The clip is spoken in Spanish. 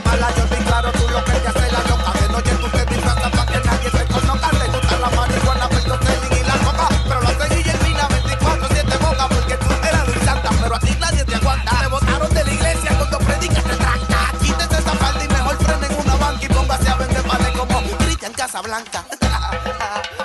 mala, yo estoy claro, tú lo que te hace la loca. De noche tú te disfrazas para que nadie se conozca. Te gusta la marihuana, pues pero te y la coca. Pero la seguí y 24, 7 boca, porque tú eras un santa, pero a ti nadie te aguanta. Te botaron de la iglesia cuando predicas te tranca. Quítese esa falda y mejor frenen una banca y póngase a vender vale como Cristian Casablanca.